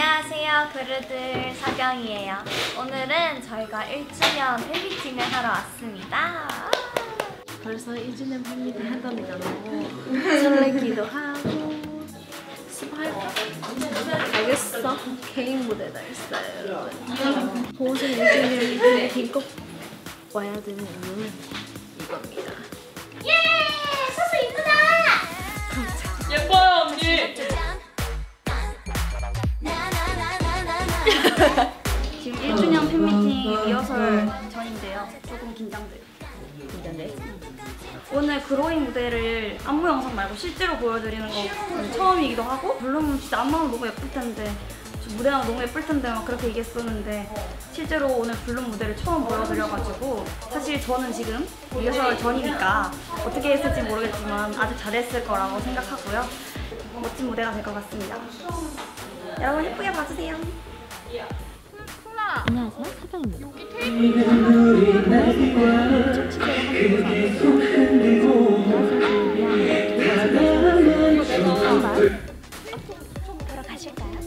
안녕하세요. 그루들 사경이에요. 오늘은 저희가 1주년 팬미팅을 하러 왔습니다. 벌써 1주년 팬미팅 한다니까 너무 설레기도 하고 수고할까? 알겠어. 개인 무대가 있어요 여러분. 보신 1주년 팬미팅 꼭 와야 되는 이유는 이겁니다 긴장돼요 긴장돼? 오늘 그로잉 무대를 안무 영상 말고 실제로 보여드리는 건 처음이기도 하고 물론 진짜 안무는 너무 예쁠 텐데 저 무대가 너무 예쁠 텐데 막 그렇게 얘기했었는데 실제로 오늘 블룸 무대를 처음 보여드려가지고 사실 저는 지금 리허설 전이니까 어떻게 했을지 모르겠지만 아주 잘했을 거라고 생각하고요. 멋진 무대가 될 것 같습니다. 여러분 예쁘게 봐주세요 안녕하세요 사경입니다 보러 가실까요?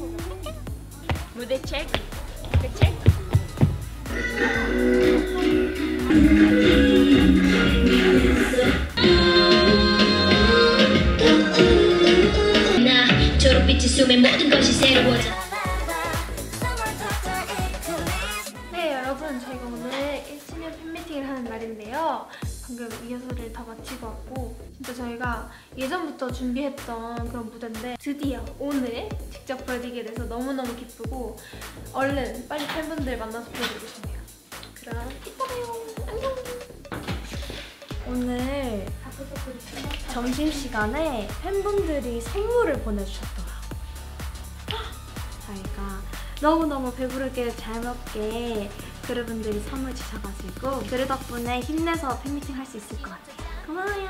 무대 체크. 무대 체크. 나 초록빛이 숨에 모든 것이 새로워져 방금 리허설을 다 마치고 왔고 진짜 저희가 예전부터 준비했던 그런 무대인데 드디어 오늘 직접 보여드리게 돼서 너무너무 기쁘고 얼른 빨리 팬분들 만나서 보여드리고 싶네요 그럼 이따 봐요. 안녕. 오늘 점심시간에 팬분들이 선물을 보내주셨더 너무너무 배부르게 잘 먹게 그루분들이 선물 주셔가지고 그루 덕분에 힘내서 팬미팅 할 수 있을 것 같아요. 고마워요.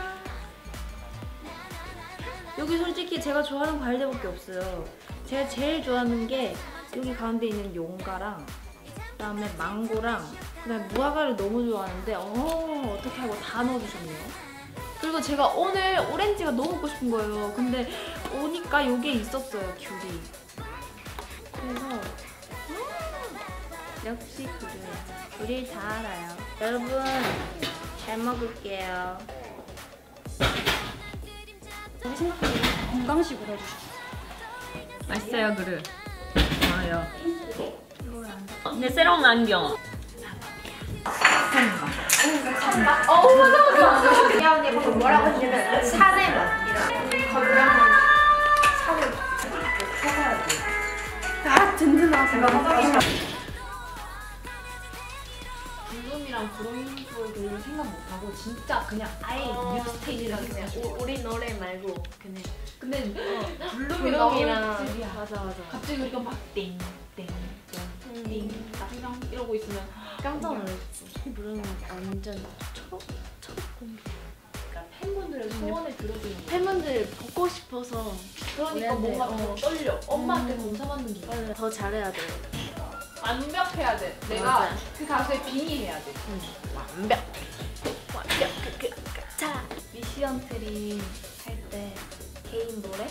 여기 솔직히 제가 좋아하는 과일들밖에 없어요. 제가 제일 좋아하는 게 여기 가운데 있는 용가랑 그다음에 망고랑 그다음에 무화과를 너무 좋아하는데 어 어떻게 하고 다 넣어주셨네요. 그리고 제가 오늘 오렌지가 너무 먹고 싶은 거예요. 근데 오니까 여기에 있었어요 귤이. 그래서 음, 역시 귤이에요. 우리 다 알아요. 여러분 잘 먹을게요. 건강식으로 해주셨어요. 맛있어요 그릇. 좋아요. 내 새로운 안경. 야 언니 방금 뭐라고 했냐면 산의 맛이랑 건강 든든하다 Bloom이랑 Growing for 별로 생각 못하고 진짜 그냥 아예 new stage랑 그냥 오, 우리 노래 말고 그냥. 근데 Bloom이랑 맞아 맞아. 갑자기 우리가 막띵띵띵띵 띵 이러고 있으면 깜짝 놀랐어. Bloom은 완전 첫, 첫 공개. 그러니까 팬분들의 소원을 들어주는 거 팬분들 보고 싶어서. 그러니까 뭔가 더 떨려. 엄마한테 검사받는 기분 더 잘해야 돼요 완벽해야 돼. 내가 맞아. 그 가수에 빙의해야 돼. 완벽. 완벽. 자, 미션 트림 할 때 개인 노래가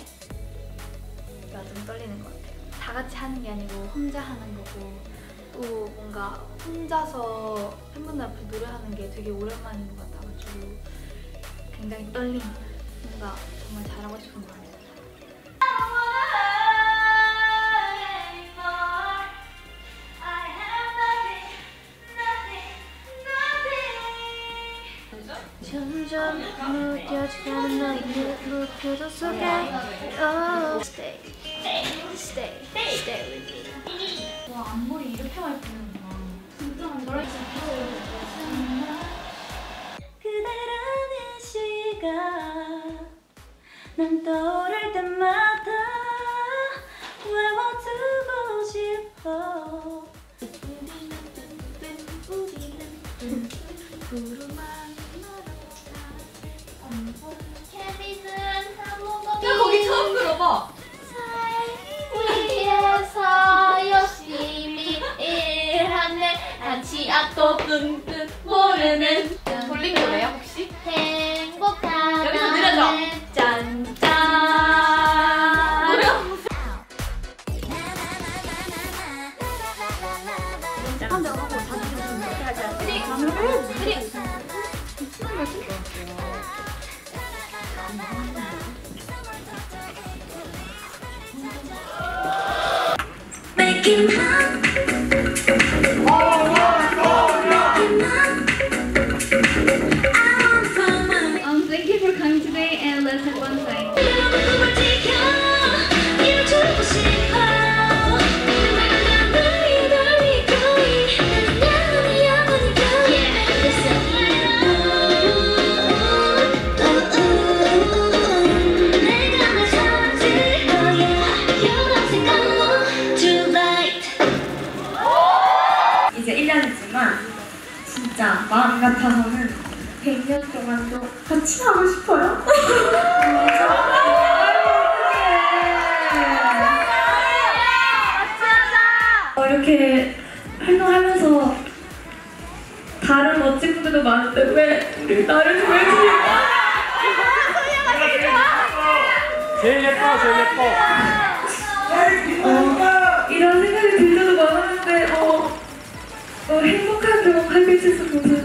좀 떨리는 것 같아요. 다 같이 하는 게 아니고 혼자 하는 거고 또 뭔가 혼자서 팬분들 앞에 노래하는 게 되게 오랜만인 것 같아가지고 굉장히 떨림. 뭔가 정말 잘하고 싶은 들어요. 점점 무뎌져가는 너의 무표정 속에 oh, Stay, stay, stay with me 와 앞머리 이렇게 많이 뿌리는구나. 진짜 노래 그대 시간 난 떠오를 때마다 외워두고 싶어. 야 거기 처음 들어봐. 열심히 끙끙 모르는 돌림 노래야 판다 하고 다시 쓰리 쓰리 쓰리 Make him happy 1년이지만 진짜 마음 같아서는 100년 동안도 같이 하고 싶어요. 어, 이렇게 활동하면서 다른 멋진 분들도 많은데 왜 우리 나를 왜 지금 제일 예뻐, 제일 예뻐. 어, 해주셔서 감사합니다.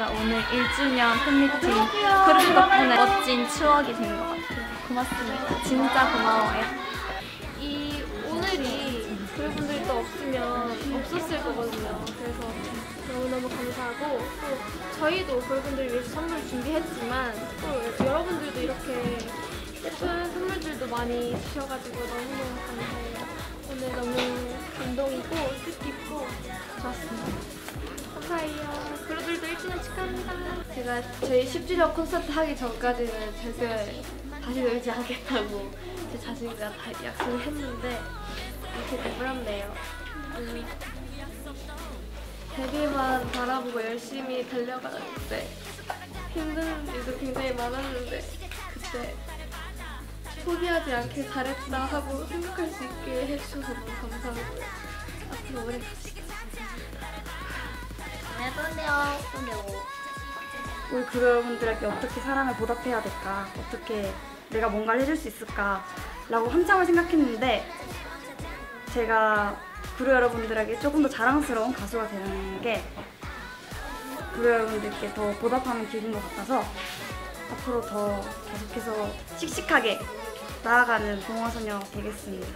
진짜 오늘 1주년 팬미팅 그룹 덕분에 멋진 추억이 된 것 같아요. 고맙습니다. 진짜 고마워요. 이 오늘이 그분들도 없으면 없었을 거거든요. 그래서 너무너무 감사하고 또 저희도 그분들을 위해서 선물 준비했지만 또 여러분들도 이렇게 예쁜 선물들도 많이 주셔가지고 너무너무 감사해요. 오늘 너무 감동이고 뜻깊고 좋았습니다. 감사해요. 그룹들도 1주년 축하합니다. 제가 저희 10주년 콘서트 하기 전까지는 절대 다시 놀지 않겠다고 제 자신과 다 약속을 했는데 이렇게 돼버렸네요. 음, 데뷔만 바라보고 열심히 달려가는데 힘든 일도 굉장히 많았는데 그때 포기하지 않길 잘했다 하고 생각할 수 있게 해주셔서 너무 감사하고요. 앞으로 오래 가시 길 우리 그룹 여러분들에게 어떻게 사랑을 보답해야 될까? 어떻게 내가 뭔가를 해줄 수 있을까? 라고 한참을 생각했는데 제가 그룹 여러분들에게 조금 더 자랑스러운 가수가 되는 게 그룹 여러분들께 더 보답하는 길인 것 같아서 앞으로 더 계속해서 씩씩하게 나아가는 동화소녀 되겠습니다.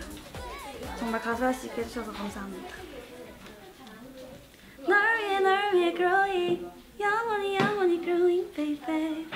정말 가수 할 수 있게 해주셔서 감사합니다. 널 위해 널 위해 growing 영원히 영원히 growing baby